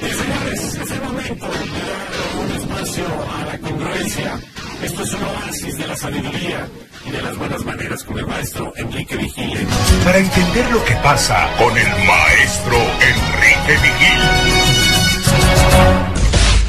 señores, es el momento de dar un espacio a la congruencia. Esto es un oasis de la sabiduría y de las buenas maneras con el maestro Enrique Vigil. Para entender lo que pasa con el maestro Enrique Vigil.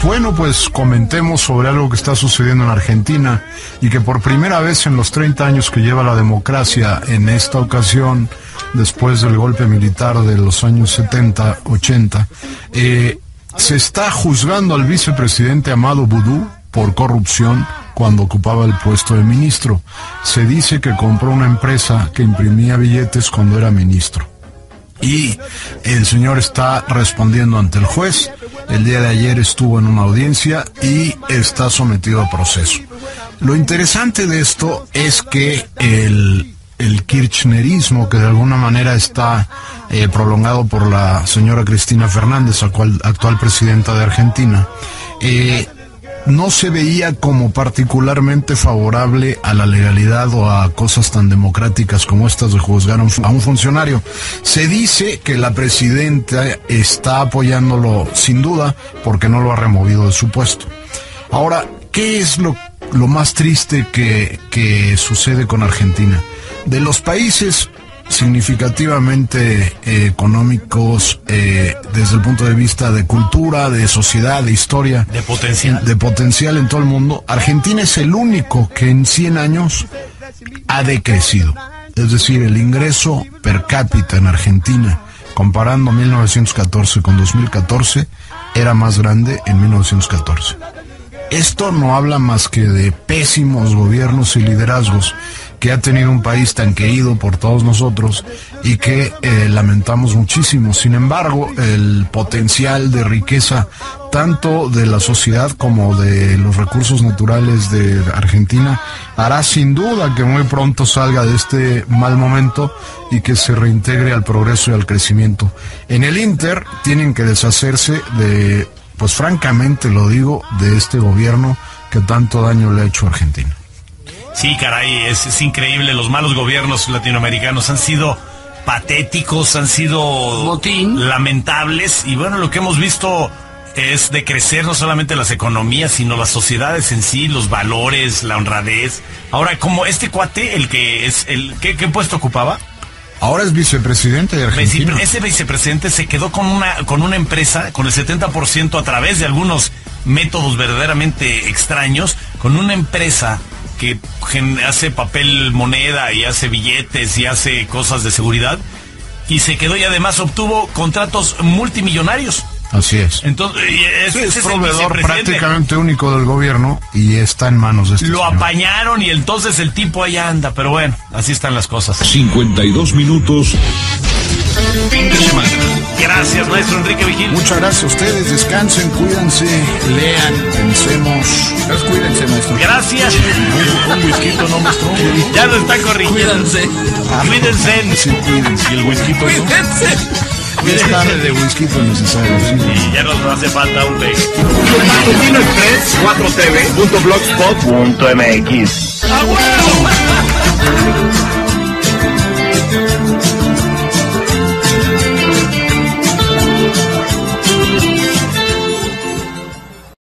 Bueno, pues comentemos sobre algo que está sucediendo en Argentina y que por primera vez en los 30 años que lleva la democracia, en esta ocasión, después del golpe militar de los años 70, 80, eh, se está juzgando al vicepresidente Amado Boudou por corrupción cuando ocupaba el puesto de ministro. Se dice que compró una empresa que imprimía billetes cuando era ministro. Y el señor está respondiendo ante el juez. El día de ayer estuvo en una audiencia y está sometido a proceso. Lo interesante de esto es que el, el kirchnerismo, que de alguna manera está eh, prolongado por la señora Cristina Fernández, actual, presidenta de Argentina, eh, no se veía como particularmente favorable a la legalidad o a cosas tan democráticas como estas de juzgar a un, a un, funcionario. Se dice que la presidenta está apoyándolo sin duda porque no lo ha removido de su puesto. Ahora, ¿qué es lo, lo más triste que, que sucede con Argentina? De los países significativamente eh, económicos eh, desde el punto de vista de cultura, de sociedad, de historia. De potencial. De potencial en todo el mundo. Argentina es el único que en 100 años ha decrecido. Es decir, el ingreso per cápita en Argentina, comparando 1914 con 2014, era más grande en 1914. Esto no habla más que de pésimos gobiernos y liderazgos que ha tenido un país tan querido por todos nosotros y que eh, lamentamos muchísimo. Sin embargo, el potencial de riqueza tanto de la sociedad como de los recursos naturales de Argentina hará sin duda que muy pronto salga de este mal momento y que se reintegre al progreso y al crecimiento. En el Inter tienen que deshacerse de, pues francamente lo digo, de este gobierno que tanto daño le ha hecho a Argentina. Sí, caray, es, es, increíble. Los malos gobiernos latinoamericanos han sido patéticos, han sido Botín. lamentables. Y bueno, lo que hemos visto es de crecer no solamente las economías, sino las sociedades en sí, los valores, la honradez. Ahora, como este cuate, el que es el ¿qué, qué puesto ocupaba? Ahora es vicepresidente de Argentina. Ese vicepresidente se quedó con una, con una empresa, con el 70% a través de algunos métodos verdaderamente extraños, con una empresa que hace papel moneda y hace billetes y hace cosas de seguridad y se quedó y además obtuvo contratos multimillonarios. Así es. Entonces, es, sí, es, es proveedor prácticamente único del gobierno y está en manos de este Lo señor. apañaron y entonces el tipo ahí anda, pero bueno, así están las cosas. 52 minutos. Fin de semana. Gracias, maestro Enrique Vigil. Muchas gracias a ustedes. Descansen, cuídense, lean, pensemos. Pues cuídense, maestro. Gracias. Un, un whisky, ¿no, maestro? Ya lo está corrigiendo. Cuídense. Ah, Cuídense. Sí, cuídense. Y el whisky, ¿no? Cuídense. Ya es tarde de whisky necesario. Sí. Y ya nos hace falta un té. Matutino Express 4tv.blogspot.mx. ¡A huevo!